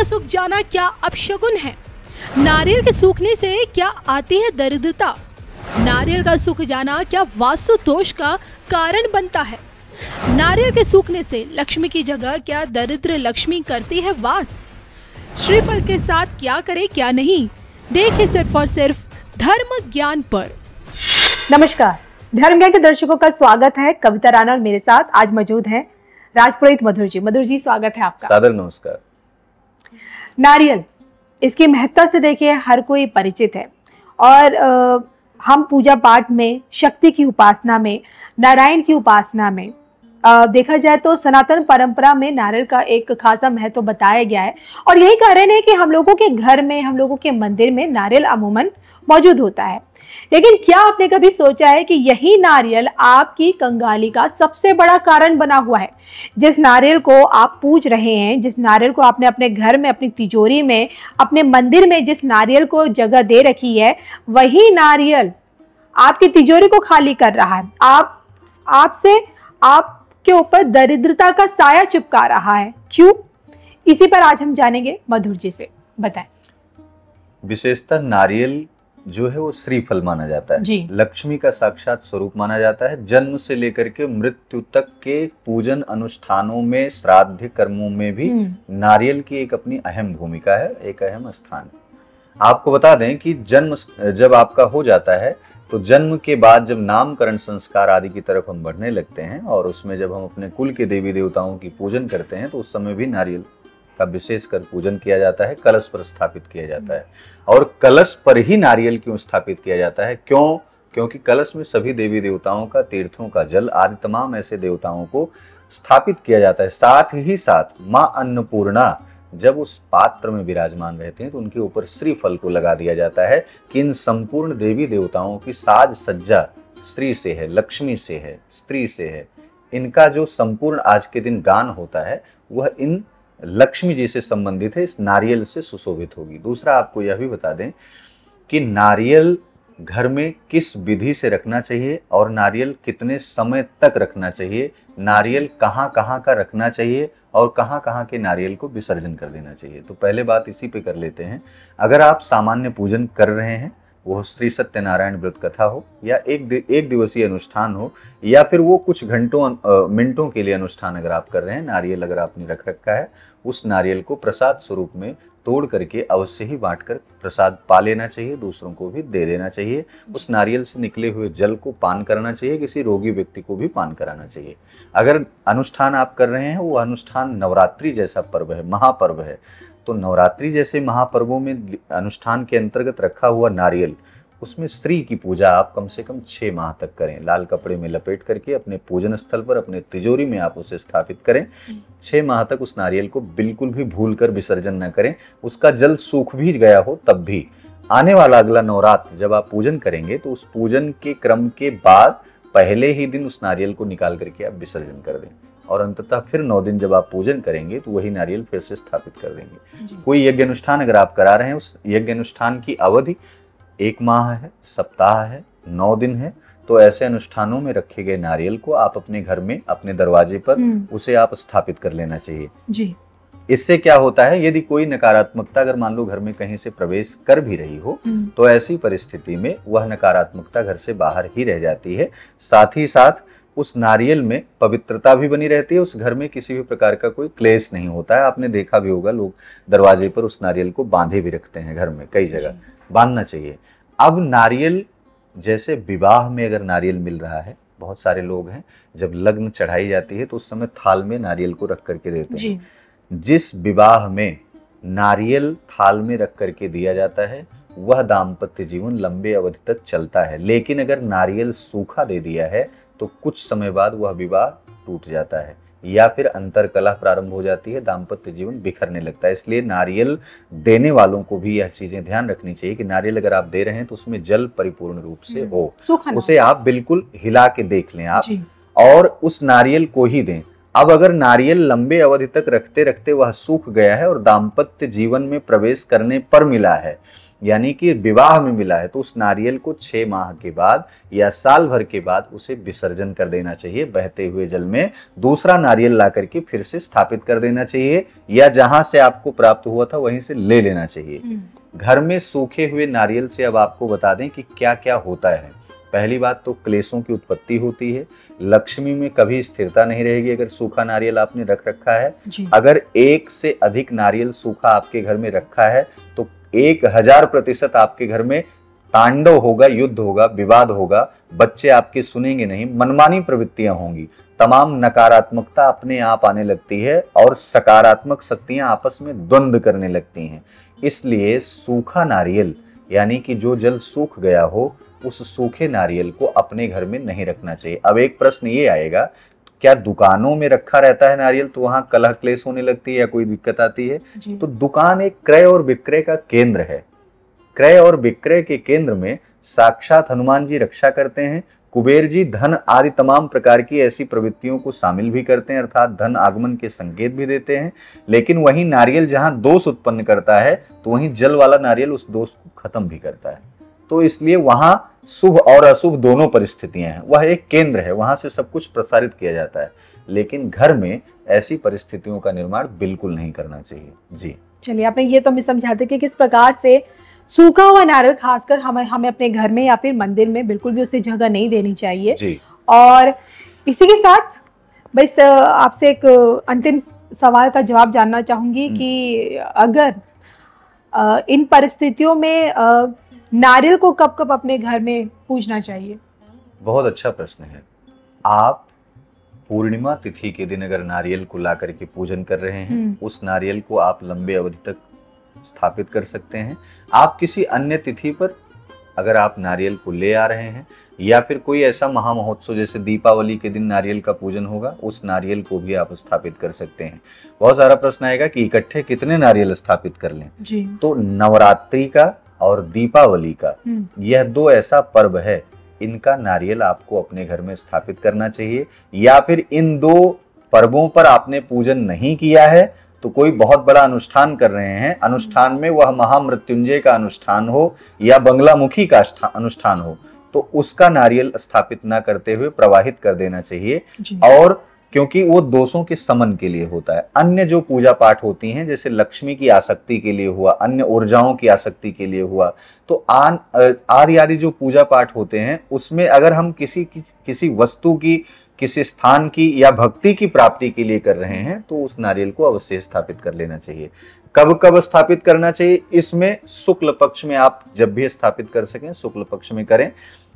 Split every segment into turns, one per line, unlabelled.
का सूख जाना क्या अपशगुन है? नारियल के सूखने से क्या आती है दरिद्रता? नारियल का सूख जाना क्या वास्तु दोष का कारण बनता है? नारियल के सूखने से लक्ष्मी की जगह क्या दरिद्र लक्ष्मी करती है वास? श्रीफल के साथ क्या करे क्या नहीं? देखे सिर्फ़ और सिर्फ़ धर्म ज्ञान पर।
नमस्कार। धर्म ज्ञान के दर्शकों का स्वागत है। कविता राणा मेरे साथ आज मौजूद हैं राजपुरोहित मधुर जी। मधुर जी स्वागत है आपका।
सादर नमस्कार।
नारियल इसकी महत्ता से देखिए हर कोई परिचित है। और आ, हम पूजा पाठ में शक्ति की उपासना में नारायण की उपासना में आ, देखा जाए तो सनातन परंपरा में नारियल का एक खासा महत्व बताया गया है। और यही कारण है कि हम लोगों के घर में हम लोगों के मंदिर में नारियल अमूमन मौजूद होता है। लेकिन क्या आपने कभी सोचा है कि यही नारियल आपकी कंगाली का सबसे बड़ा कारण बना हुआ है? जिस नारियल को आप पूज रहे हैं, जिस नारियल को आपने अपने घर में, अपनी तिजोरी में, अपने मंदिर में जिस नारियल को जगह दे रखी है, वही नारियल आपकी तिजोरी को खाली कर रहा है। आप, आपसे, आपके ऊपर दरिद्रता का साया चिपका रहा है। क्यों? इसी पर आज हम जानेंगे मधुर जी से। बताएँ।
विशेषतः नारियल जो है वो श्रीफल माना जाता है।
जी।
लक्ष्मी का साक्षात स्वरूप माना जाता है। जन्म से लेकर के मृत्यु तक के पूजन अनुष्ठानों में श्राद्ध कर्मों में भी
हम्म,
नारियल की एक अपनी अहम भूमिका है एक अहम स्थान। आपको बता दें कि जन्म जब आपका हो जाता है तो जन्म के बाद जब नामकरण संस्कार आदि की तरफ़ हम बढ़ने लगते हैं और उसमें जब हम अपने कुल के देवी देवताओं की पूजन करते हैं तो उस समय भी नारियल का विशेष कर पूजन किया जाता है, कलश पर स्थापित किया जाता है। और कलश पर ही नारियल क्यों स्थापित किया जाता है? क्यों? क्योंकि कलश में सभी देवी देवताओं का, तीर्थों का जल, आदि तमाम ऐसे देवताओं को स्थापित किया जाता है। साथ ही साथ माँ अन्नपूर्णा जब उस पात्र में विराजमान रहते हैं तो उनके ऊपर श्रीफल को लगा दिया जाता है कि इन संपूर्ण देवी देवताओं की साज सज्जा स्त्री से है, लक्ष्मी से है, स्त्री से है। इनका जो संपूर्ण आज के दिन गान होता है, वह इन लक्ष्मी जी से संबंधित है इस नारियल से सुशोभित होगी। दूसरा आपको यह भी बता दें कि नारियल घर में किस विधि से रखना चाहिए और नारियल कितने समय तक रखना चाहिए नारियल कहाँ कहाँ का रखना चाहिए और कहाँ कहाँ के नारियल को विसर्जन कर देना चाहिए। तो पहले बात इसी पे कर लेते हैं। अगर आप सामान्य पूजन कर रहे हैं वो श्री सत्यनारायण व्रत कथा हो या एक दि, एक दिवसीय अनुष्ठान हो या फिर वो कुछ घंटों मिनटों के लिए अनुष्ठान अगर आप कर रहे हैं नारियल अगर आपने रख रखा है उस नारियल को प्रसाद स्वरूप में तोड़ करके अवश्य ही बांट कर प्रसाद पा लेना चाहिए, दूसरों को भी दे देना चाहिए। उस नारियल से निकले हुए जल को पान करना चाहिए, किसी रोगी व्यक्ति को भी पान कराना चाहिए। अगर अनुष्ठान आप कर रहे हैं, वो अनुष्ठान नवरात्रि जैसा पर्व है, महापर्व है। तो नवरात्रि जैसे महापर्वों में अनुष्ठान के अंतर्गत रखा हुआ नारियल उसमें स्त्री की पूजा आप कम से कम छः माह तक करें। लाल कपड़े में लपेट करके अपने पूजन स्थल पर अपने तिजोरी में आप उसे स्थापित करें। छः माह तक उस नारियल को बिल्कुल भी भूल कर विसर्जन न करें। उसका जल सूख भी गया हो तब भी। आने वाला अगला नवरात्र जब आप पूजन करेंगे तो उस पूजन के क्रम के बाद पहले ही दिन उस नारियल को निकाल करके आप विसर्जन कर दें। और अंततः फिर नौ दिन जब आप पूजन करेंगे तो वही नारियल फिर से स्थापित कर देंगे। कोई यज्ञ अनुष्ठान अगर आप करा रहे हैं उस यज्ञ अनुष्ठान की अवधि एक माह है सप्ताह है नौ दिन है तो ऐसे अनुष्ठानों में रखे गए नारियल को आप अपने घर में अपने दरवाजे पर
हम्म,
उसे आप स्थापित कर लेना चाहिए।
जी।
इससे क्या होता है यदि कोई नकारात्मकता अगर मान लो घर में कहीं से प्रवेश कर भी रही हो
हम्म,
तो ऐसी परिस्थिति में वह नकारात्मकता घर से बाहर ही रह जाती है। साथ ही साथ उस नारियल में पवित्रता भी बनी रहती है उस घर में किसी भी प्रकार का कोई क्लेश नहीं होता है। आपने देखा भी होगा लोग दरवाजे पर उस नारियल को बांधे भी रखते हैं घर में कई जगह। बांधना चाहिए। अब नारियल जैसे विवाह में अगर नारियल मिल रहा है बहुत सारे लोग हैं जब लग्न चढ़ाई जाती है तो उस समय थाल में नारियल को रख करके देते हैं। जिस विवाह में नारियल थाल में रख करके दिया जाता है वह दाम्पत्य जीवन लंबे अवधि तक चलता है। लेकिन अगर नारियल सूखा दे दिया है तो कुछ समय बाद वह विवाह टूट जाता है। या फिर अंतर कलह प्रारंभ हो जाती है दाम्पत्य जीवन बिखरने लगता है। इसलिए नारियल देने वालों को भी यह चीज़ें ध्यान रखनी चाहिए कि नारियल अगर आप दे रहे हैं तो उसमें जल परिपूर्ण रूप से
हम्म।
हो। उसे आप बिल्कुल हिला के देख लें आप। और उस नारियल को ही दें। अब अगर नारियल लंबे अवधि तक रखते रखते वह सूख गया है और दाम्पत्य जीवन में प्रवेश करने पर मिला है यानी कि विवाह में मिला है तो उस नारियल को छह माह के बाद या साल भर के बाद उसे विसर्जन कर देना चाहिए बहते हुए जल में दूसरा नारियल ला करके फिर से स्थापित कर देना चाहिए या जहाँ से आपको प्राप्त हुआ था वहीं से ले लेना चाहिए। घर में सूखे हुए नारियल से अब आपको बता दें कि क्या क्या होता है। पहली बात तो क्लेशों की उत्पत्ति होती है लक्ष्मी में कभी स्थिरता नहीं रहेगी अगर सूखा नारियल आपने रख रखा है। अगर एक से अधिक नारियल सूखा आपके घर में रखा है तो एक हज़ार प्रतिशत आपके घर में तांडव होगा, युद्ध होगा, विवाद होगा, बच्चे आपके सुनेंगे नहीं, मनमानी प्रवृत्तियाँ होंगी। तमाम नकारात्मकता अपने आप आने लगती है और सकारात्मक शक्तियाँ आपस में द्वंद्व करने लगती हैं। इसलिए सूखा नारियल, यानी कि जो जल सूख गया हो, उस सूखे नारियल को अपने घर में नहीं रखना चाहिए। अब एक प्रश्न ये आएगा क्या दुकानों में रखा रहता है नारियल? तो वहाँ कलह क्लेश होने लगती है या कोई दिक्कत आती है? तो दुकान एक क्रय और विक्रय का केंद्र है। क्रय और विक्रय के केंद्र में साक्षात हनुमान जी रक्षा करते हैं कुबेर जी धन आदि तमाम प्रकार की ऐसी प्रवृत्तियों को शामिल भी करते हैं अर्थात धन आगमन के संकेत भी देते हैं। लेकिन वही नारियल जहाँ दोष उत्पन्न करता है तो वहीं जल वाला नारियल उस दोष को खत्म भी करता है। तो इसलिए वहाँ शुभ और अशुभ दोनों परिस्थितियाँ हैं। वह एक केंद्र है वहाँ से सब कुछ प्रसारित किया जाता है। लेकिन घर में ऐसी परिस्थितियों का निर्माण बिल्कुल नहीं करना चाहिए। जी।
चलिए आपने ये तो हमें समझाते कि किस प्रकार से सूखा हुआ नारियल खासकर हमें हमें अपने घर में या फिर मंदिर में बिल्कुल भी उसे जगह नहीं देनी चाहिए।
जी।
और इसी के साथ बस आपसे एक अंतिम सवाल का जवाब जानना चाहूँगी
हम्म।
कि अगर इन परिस्थितियों में नारियल को कब कब अपने घर में पूजना चाहिए?
बहुत अच्छा प्रश्न है। आप पूर्णिमा तिथि के दिन अगर नारियल को ला करके पूजन कर रहे हैं
हम्म।
उस नारियल को आप लंबे अवधि तक स्थापित कर सकते हैं। आप किसी अन्य तिथि पर अगर आप नारियल को ले आ रहे हैं या फिर कोई ऐसा महामहोत्सव जैसे दीपावली के दिन नारियल का पूजन होगा उस नारियल को भी आप स्थापित कर सकते हैं। बहुत सारा प्रश्न आएगा कि इकट्ठे कितने नारियल स्थापित कर लें?
जी।
तो नवरात्रि का और दीपावली का।
हम्म,
यह दो ऐसा पर्व है इनका नारियल आपको अपने घर में स्थापित करना चाहिए या फिर इन दो पर्वों पर आपने पूजन नहीं किया है तो कोई बहुत बड़ा अनुष्ठान कर रहे हैं। अनुष्ठान में वह महामृत्युंजय का अनुष्ठान हो या बंगलामुखी का अनुष्ठान हो तो उसका नारियल स्थापित ना करते हुए प्रवाहित कर देना चाहिए। और क्योंकि वो दोषों के समन के लिए होता है। अन्य जो पूजा पाठ होती हैं जैसे लक्ष्मी की आसक्ति के लिए हुआ अन्य ऊर्जाओं की आसक्ति के लिए हुआ तो आन आदि आदि जो पूजा पाठ होते हैं उसमें अगर हम किसी की, किसी वस्तु की किसी स्थान की या भक्ति की प्राप्ति के लिए कर रहे हैं तो उस नारियल को अवश्य स्थापित कर लेना चाहिए। कब कब स्थापित करना चाहिए इसमें शुक्ल पक्ष में आप जब भी स्थापित कर सकें शुक्ल पक्ष में करें।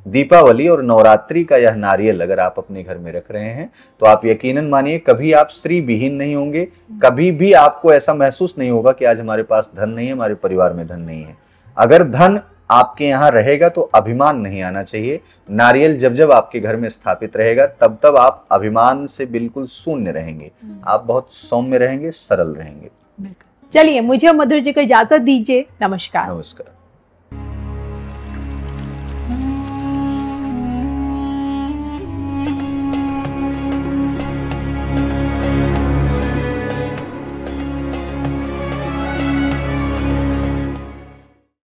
दीपावली और नवरात्रि का यह नारियल अगर आप अपने घर में रख रहे हैं तो आप यकीनन मानिए कभी आप स्त्री विहीन नहीं होंगे कभी भी आपको ऐसा महसूस नहीं होगा कि आज हमारे पास धन नहीं है हमारे परिवार में धन नहीं है। अगर धन आपके यहाँ रहेगा तो अभिमान नहीं आना चाहिए। नारियल जब जब आपके घर में स्थापित रहेगा तब तब आप अभिमान से बिल्कुल शून्य रहेंगे। आप बहुत सौम्य रहेंगे सरल रहेंगे।
चलिए मुझे मधुर जी को इजाज़त दीजिए। नमस्कार।
नमस्कार।